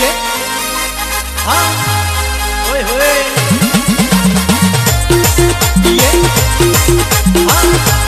ये हाँ। ये हाँ।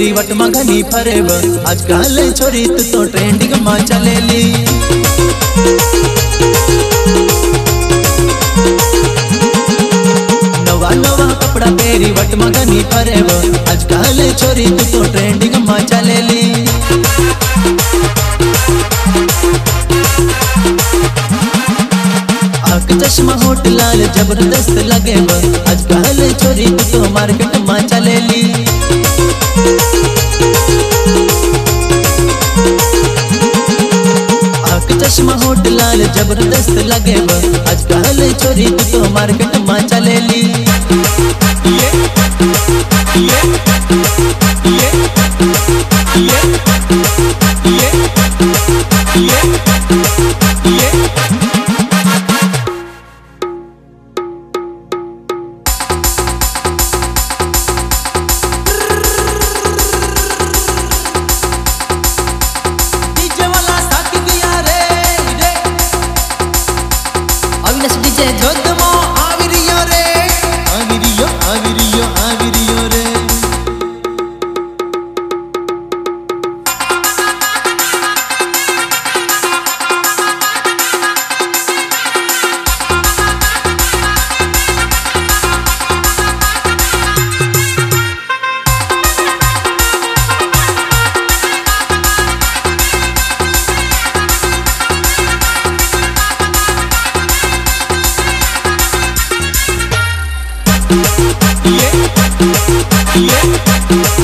पेरी वट मगनी फरेब। आजकल छोरी तू तो ट्रेंडिंग में चलेली। नवा नवा कपड़ा पेरी वट मगनी फरेब। आजकल छोरी तू तो ट्रेंडिंग में चलेली। आँख चश्मा होट लाल ज़बरदस्त लगे आजकल छोरी तू तो मार्केट में चश्मा होट लाल, ज़बरदस्त लगे आजकल चोरी तू तो मार्केट माँ चलेली ये ये ये все до ये ये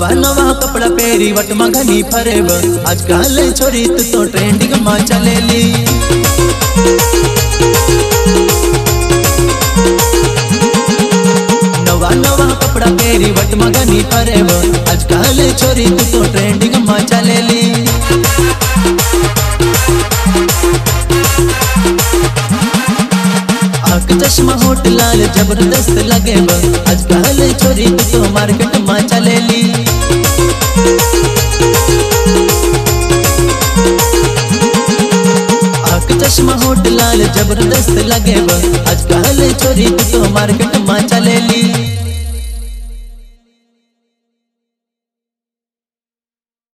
नवा नवा कपड़ा पेरी, वट मगनी फरेब। आजकल छोरी तू तो ट्रेंडिंग में चलेली। नवा नवा कपड़ा पेरी, वट मगनी फरेब। आजकल छोरी तू तो ट्रेंडिंग में चलेली। चश्मा होट लाल ज़बरदस्त लगे आजकल छोरी तू तो मार्केट में चलेली। चश्मा होट लाल ज़बरदस्त लगे आज कल चोरी तो मार्केट चले चलेली